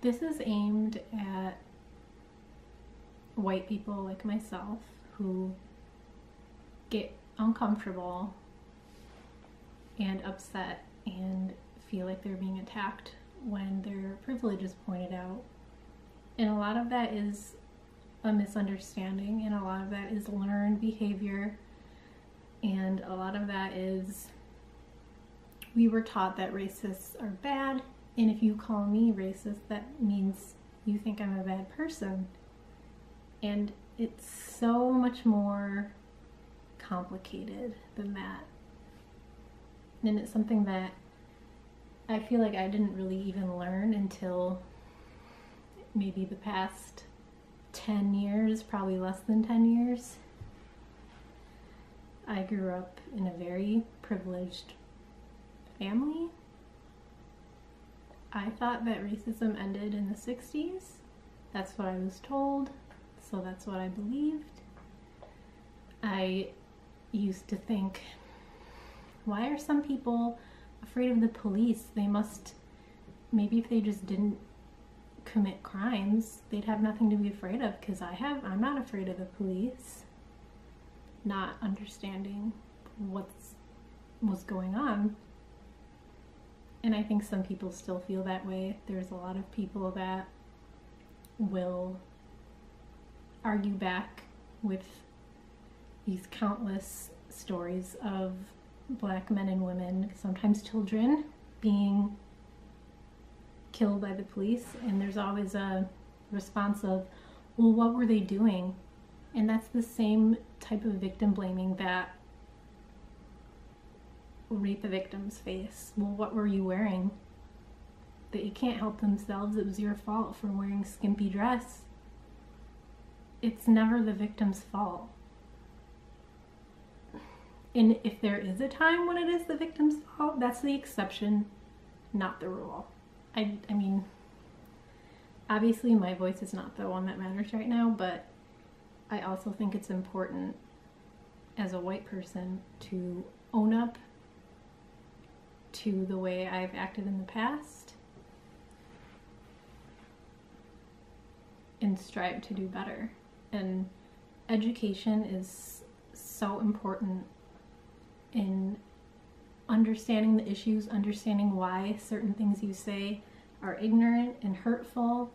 This is aimed at white people like myself who get uncomfortable and upset and feel like they're being attacked when their privilege is pointed out. And a lot of that is a misunderstanding, and a lot of that is learned behavior, and a lot of that is we were taught that racists are bad, and if you call me racist, that means you think I'm a bad person. And it's so much more complicated than that. And it's something that I feel like I didn't really even learn until maybe the past 10 years, probably less than 10 years. I grew up in a very privileged family. I thought that racism ended in the 60s. That's what I was told, so that's what I believed. I used to think, why are some people afraid of the police? They must, maybe if they just didn't commit crimes, they'd have nothing to be afraid of because I have, I'm not afraid of the police. Not understanding what's, what's going on. And I think some people still feel that way. There's a lot of people that will argue back with these countless stories of black men and women, sometimes children, being killed by the police. And there's always a response of, well, what were they doing? And that's the same type of victim blaming that rape the victim's face. Well, what were you wearing? That you can't help themselves, it was your fault for wearing skimpy dress. It's never the victim's fault. And if there is a time when it is the victim's fault, that's the exception, not the rule. I, I mean, obviously my voice is not the one that matters right now, but I also think it's important as a white person to own up to the way I've acted in the past and strive to do better. And education is so important in understanding the issues, understanding why certain things you say are ignorant and hurtful.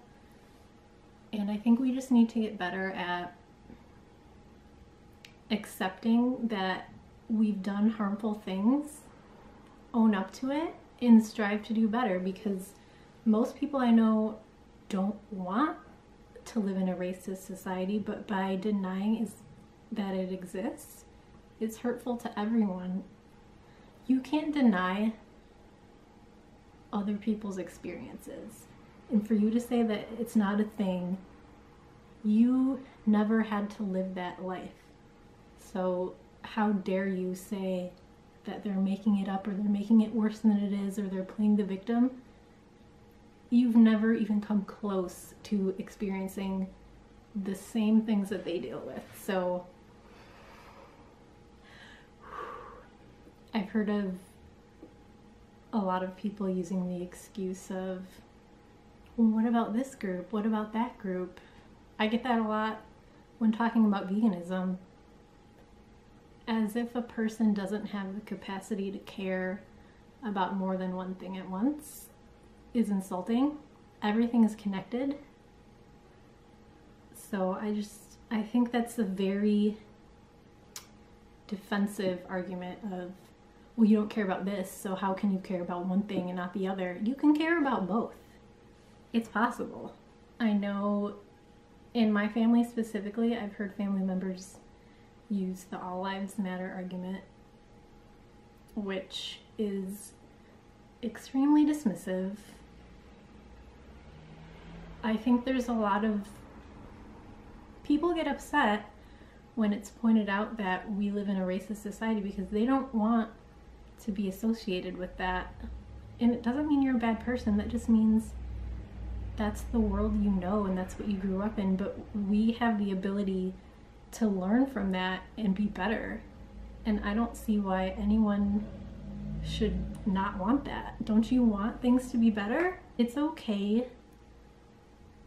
And I think we just need to get better at accepting that we've done harmful things, own up to it, and strive to do better because most people I know don't want to live in a racist society, but by denying is that it exists, it's hurtful to everyone. You can't deny other people's experiences. And for you to say that it's not a thing, you never had to live that life. So, how dare you say that they're making it up or they're making it worse than it is or they're playing the victim? You've never even come close to experiencing the same things that they deal with. So, I've heard of a lot of people using the excuse of, well, what about this group? What about that group? I get that a lot when talking about veganism. As if a person doesn't have the capacity to care about more than one thing at once is insulting. Everything is connected. So I just, I think that's a very defensive argument of well, you don't care about this, so how can you care about one thing and not the other? You can care about both. It's possible. I know in my family specifically, I've heard family members use the all lives matter argument, which is extremely dismissive. I think there's a lot of people get upset when it's pointed out that we live in a racist society because they don't want to be associated with that. And it doesn't mean you're a bad person, that just means that's the world you know and that's what you grew up in. But we have the ability to learn from that and be better. And I don't see why anyone should not want that. Don't you want things to be better? It's okay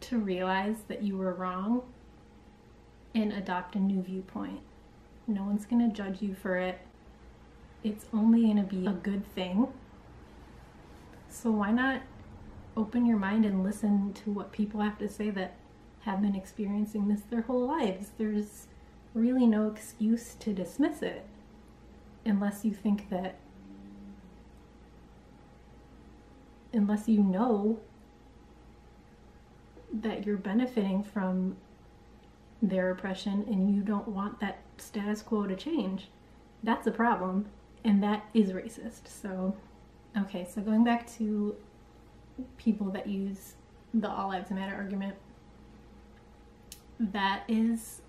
to realize that you were wrong and adopt a new viewpoint. No one's to judge you for it. It's only to be a good thing. So why not open your mind and listen to what people have to say that have been experiencing this their whole lives? There's really no excuse to dismiss it unless you think that unless you know that you're benefiting from their oppression and you don't want that status quo to change. That's a problem, and that is racist. So, okay, so going back to people that use the All Lives Matter argument, that is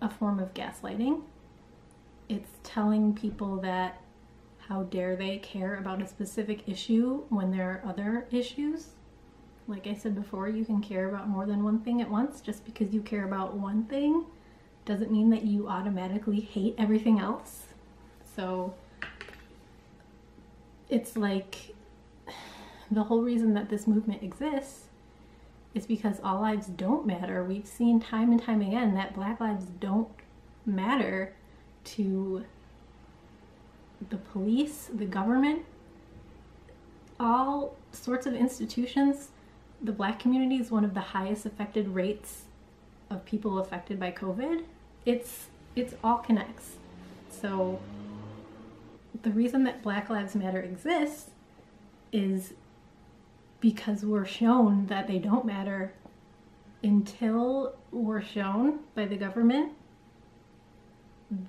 a form of gaslighting. It's telling people that how dare they care about a specific issue when there are other issues like I said before, you can care about more than one thing at once. Just because you care about one thing doesn't mean that you automatically hate everything else. So it's like the whole reason that this movement exists is because all lives don't matter. We've seen time and time again that black lives don't matter to the police, the government, all sorts of institutions the black community is one of the highest affected rates of people affected by COVID. It's it's all connects. So the reason that Black Lives Matter exists is because we're shown that they don't matter until we're shown by the government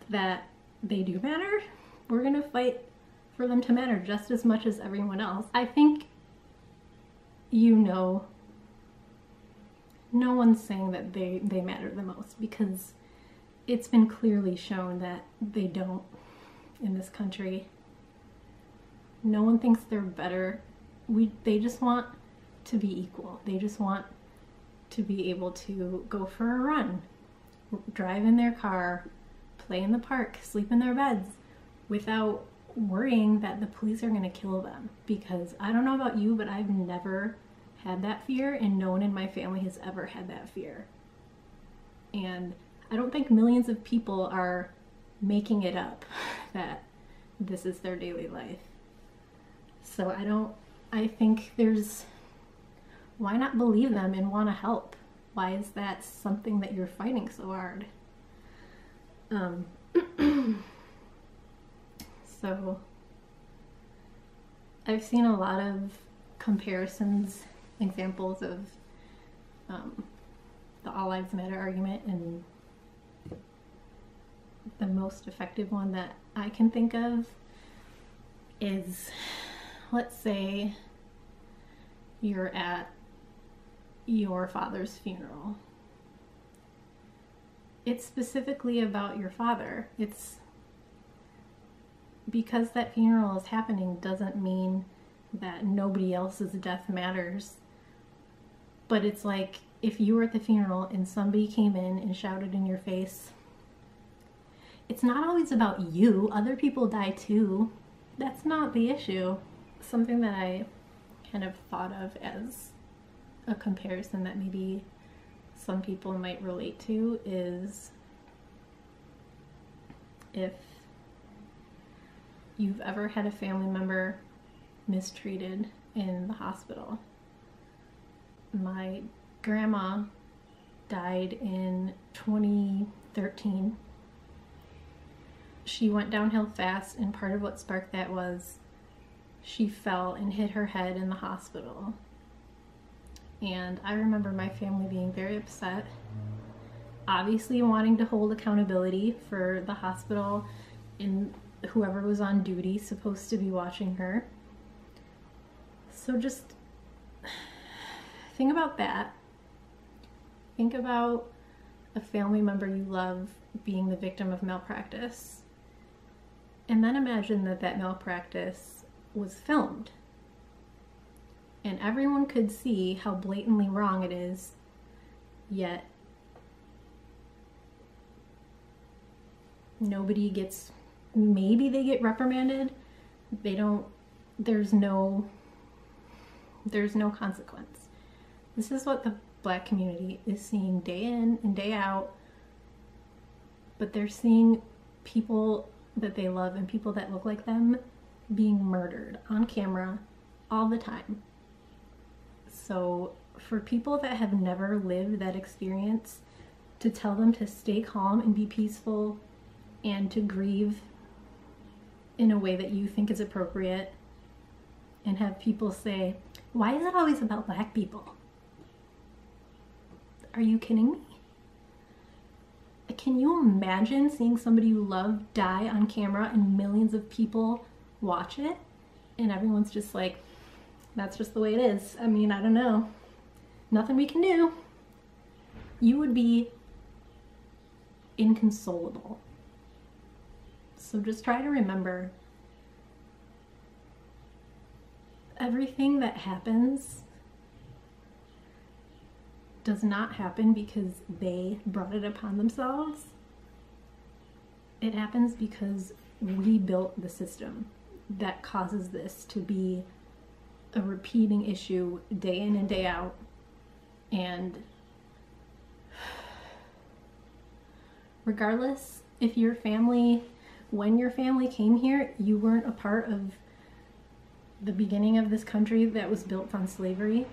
that they do matter. We're to fight for them to matter just as much as everyone else. I think you know no one's saying that they, they matter the most because it's been clearly shown that they don't in this country. No one thinks they're better. We they just want to be equal. They just want to be able to go for a run, drive in their car, play in the park, sleep in their beds without worrying that the police are going to kill them because I don't know about you, but I've never had that fear and no one in my family has ever had that fear. And I don't think millions of people are making it up that this is their daily life. So I don't, I think there's, why not believe them and want to help? Why is that something that you're fighting so hard? Um, So I've seen a lot of comparisons, examples of um, the All Lives Matter argument, and the most effective one that I can think of is let's say you're at your father's funeral. It's specifically about your father. It's because that funeral is happening doesn't mean that nobody else's death matters. But it's like if you were at the funeral and somebody came in and shouted in your face, it's not always about you. Other people die too. That's not the issue. Something that I kind of thought of as a comparison that maybe some people might relate to is if you've ever had a family member mistreated in the hospital. My grandma died in 2013. She went downhill fast, and part of what sparked that was she fell and hit her head in the hospital. And I remember my family being very upset, obviously wanting to hold accountability for the hospital and whoever was on duty supposed to be watching her. So just think about that. Think about a family member you love being the victim of malpractice. And then imagine that that malpractice was filmed. And everyone could see how blatantly wrong it is, yet nobody gets maybe they get reprimanded. They don't, there's no, there's no consequence. This is what the black community is seeing day in and day out, but they're seeing people that they love and people that look like them being murdered on camera all the time. So, for people that have never lived that experience, to tell them to stay calm and be peaceful and to grieve in a way that you think is appropriate and have people say, Why is it always about black people? Are you kidding me? Can you imagine seeing somebody you love die on camera and millions of people watch it? And everyone's just like, that's just the way it is. I mean, I don't know. Nothing we can do. You would be inconsolable. So just try to remember everything that happens does not happen because they brought it upon themselves. It happens because we built the system that causes this to be a repeating issue day in and day out. And regardless if your family, when your family came here, you weren't a part of the beginning of this country that was built on slavery.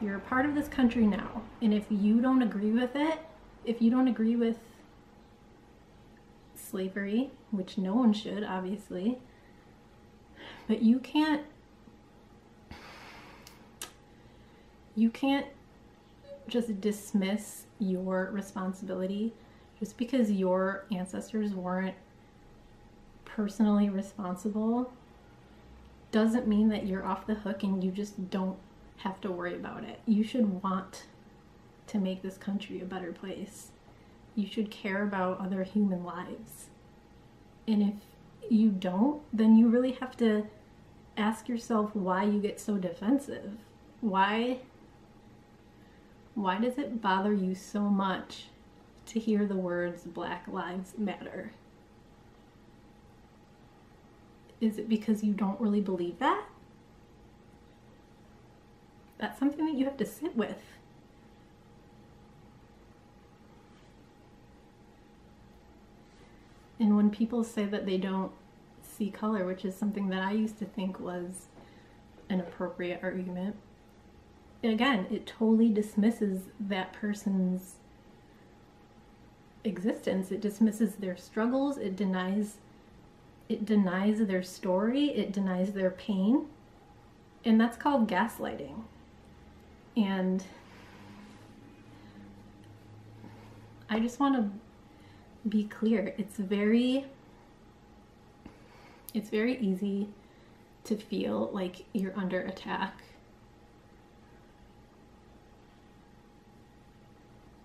You're a part of this country now. And if you don't agree with it, if you don't agree with slavery, which no one should, obviously, but you can't you can't just dismiss your responsibility just because your ancestors weren't personally responsible doesn't mean that you're off the hook and you just don't have to worry about it. You should want to make this country a better place. You should care about other human lives. And if you don't, then you really have to ask yourself why you get so defensive. Why why does it bother you so much to hear the words Black Lives Matter? Is it because you don't really believe that? That's something that you have to sit with. And when people say that they don't see color, which is something that I used to think was an appropriate argument, again, it totally dismisses that person's existence. It dismisses their struggles. It denies it denies their story. It denies their pain. And that's called gaslighting. And I just want to be clear. It's very it's very easy to feel like you're under attack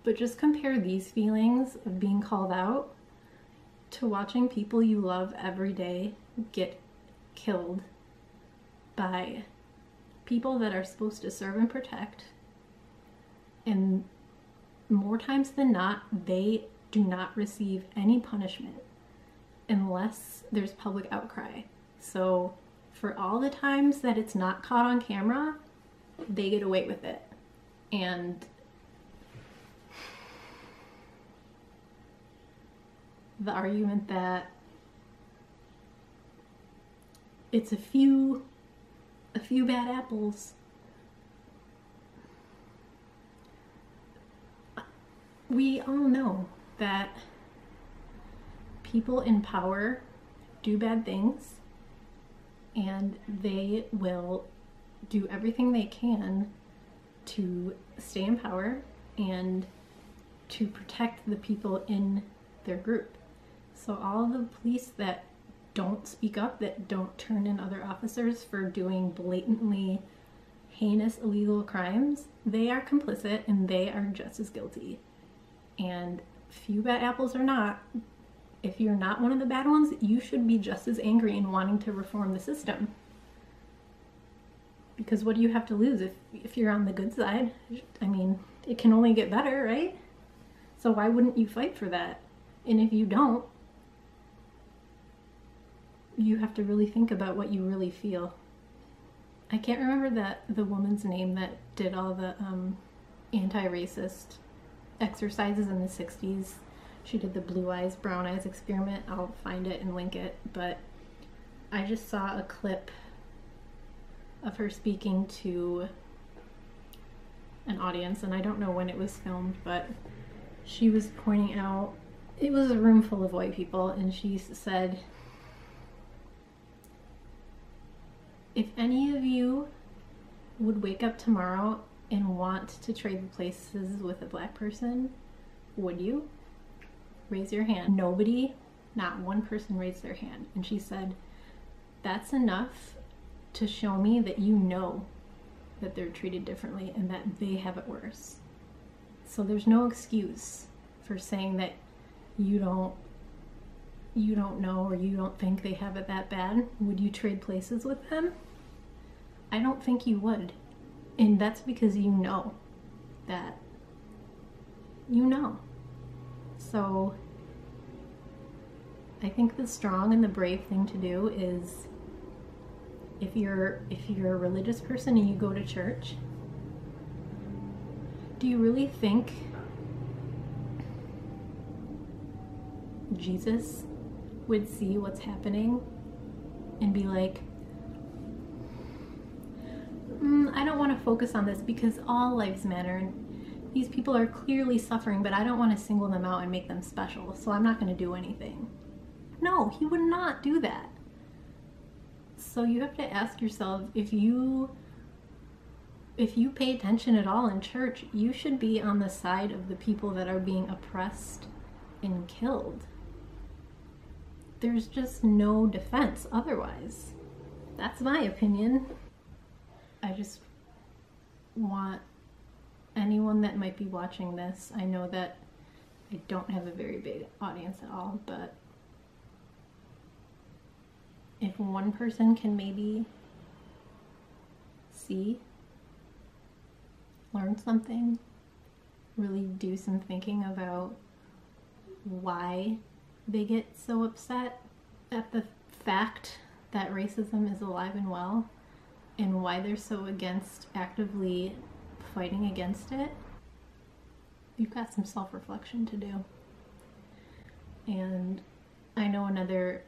But just compare these feelings of being called out to watching people you love every day get killed by people that are supposed to serve and protect. And more times than not, they do not receive any punishment unless there's public outcry. So, for all the times that it's not caught on camera, they get away with it. And the argument that it's a few a few bad apples we all know that people in power do bad things and they will do everything they can to stay in power and to protect the people in their group. So all the police that don't speak up, that don't turn in other officers for doing blatantly heinous illegal crimes, they are complicit and they are just as guilty. And few bad apples or not, if you're not one of the bad ones, you should be just as angry and wanting to reform the system. Because what do you have to lose if, if you're on the good side? I mean, it can only get better, right? So why wouldn't you fight for that? And if you don't, you have to really think about what you really feel. I can't remember that the woman's name that did all the um, anti-racist exercises in the 60s. She did the blue eyes, brown eyes experiment. I'll find it and link it. But I just saw a clip of her speaking to an audience, and I don't know when it was filmed, but she was pointing out it was a room full of white people, and she said, If any of you would wake up tomorrow and want to trade places with a black person, would you? Raise your hand. Nobody, not one person raised their hand. And she said, That's enough to show me that you know that they're treated differently and that they have it worse. So there's no excuse for saying that you don't you don't know or you don't think they have it that bad. Would you trade places with them? I don't think you would. And that's because you know that you know. So I think the strong and the brave thing to do is if you're if you're a religious person and you go to church, do you really think Jesus would see what's happening and be like, mm, I don't want to focus on this because all lives matter and these people are clearly suffering, but I don't want to single them out and make them special, so I'm not going to do anything. No, he would not do that. So you have to ask yourself if you if you pay attention at all in church, you should be on the side of the people that are being oppressed and killed. There's just no defense otherwise. That's my opinion. I just want anyone that might be watching this, I know that I don't have a very big audience at all, but if one person can maybe see, learn something, really do some thinking about why they get so upset at the fact that racism is alive and well and why they're so against actively fighting against it, you've got some self reflection to do. And I know another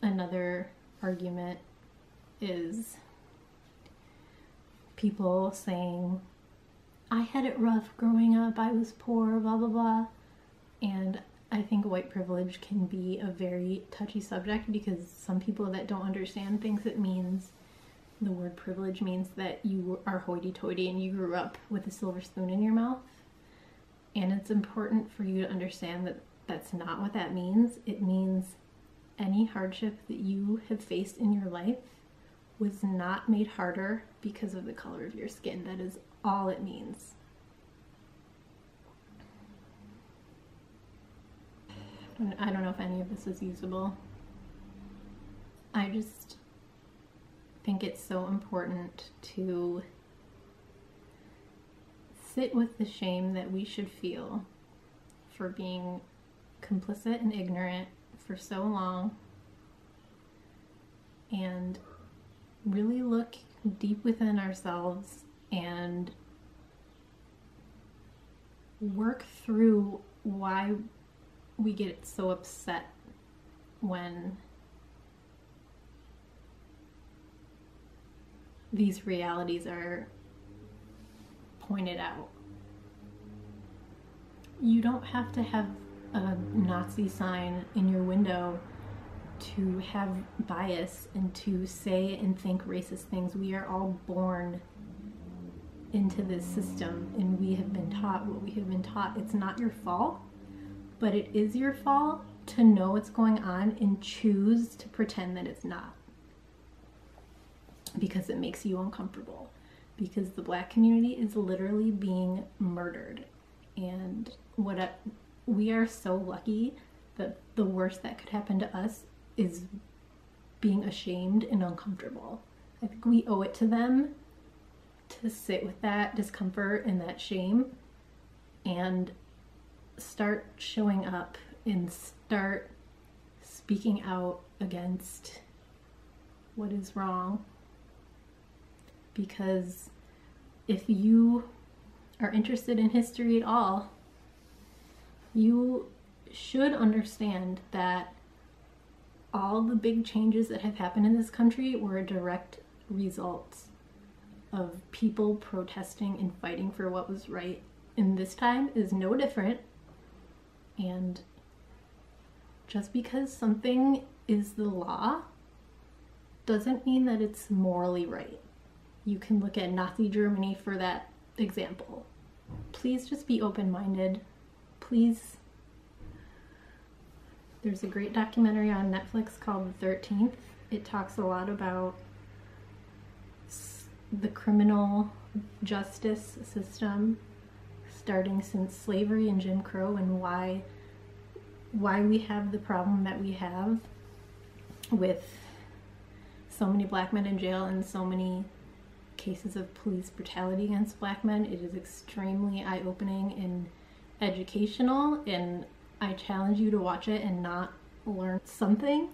another argument is people saying, I had it rough growing up, I was poor, blah, blah, blah. And I think white privilege can be a very touchy subject because some people that don't understand things it means the word privilege means that you are hoity toity and you grew up with a silver spoon in your mouth. And it's important for you to understand that that's not what that means. It means any hardship that you have faced in your life was not made harder because of the color of your skin. That is all it means. I don't know if any of this is usable. I just think it's so important to sit with the shame that we should feel for being complicit and ignorant for so long and really look deep within ourselves and work through why we get so upset when these realities are pointed out. You don't have to have a Nazi sign in your window to have bias and to say and think racist things. We are all born into this system and we have been taught what we have been taught. It's not your fault, but it is your fault to know what's going on and choose to pretend that it's not because it makes you uncomfortable. Because the black community is literally being murdered. And what we are so lucky that the worst that could happen to us is being ashamed and uncomfortable. I think we owe it to them to sit with that discomfort and that shame and start showing up and start speaking out against what is wrong because if you are interested in history at all, you should understand that all the big changes that have happened in this country were a direct result of people protesting and fighting for what was right. And this time is no different. And just because something is the law doesn't mean that it's morally right. You can look at Nazi Germany for that example. Please just be open minded. Please. There's a great documentary on Netflix called The 13th. It talks a lot about the criminal justice system starting since slavery and Jim Crow and why why we have the problem that we have with so many black men in jail and so many cases of police brutality against black men. It is extremely eye opening and educational, and I challenge you to watch it and not learn something.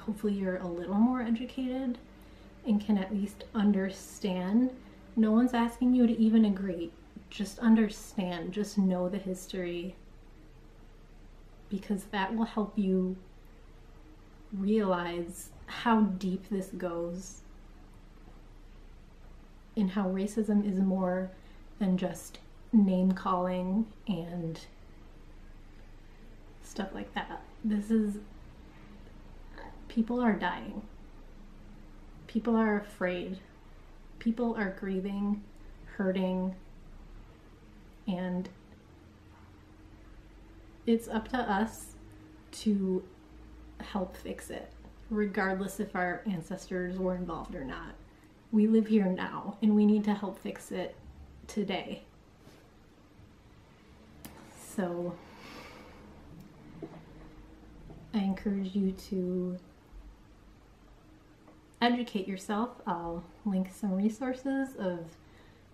Hopefully, you're a little more educated and can at least understand. No one's asking you to even agree, just understand, just know the history because that will help you realize how deep this goes and how racism is more than just name calling and stuff like that. This is people are dying. People are afraid. People are grieving, hurting, and it's up to us to help fix it, regardless if our ancestors were involved or not. We live here now and we need to help fix it today. So, I encourage you to educate yourself. I'll link some resources of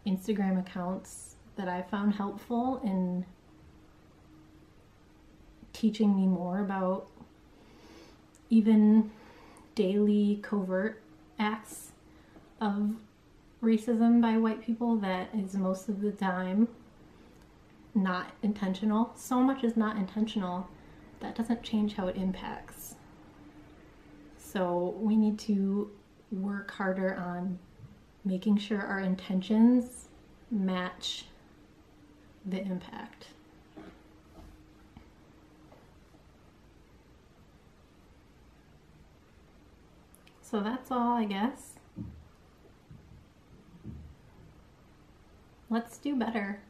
Instagram accounts that I found helpful in teaching me more about even daily covert acts of racism by white people that is most of the time not intentional. So much is not intentional. That doesn't change how it impacts. So we need to work harder on making sure our intentions match the impact. So that's all, I guess. Let's do better.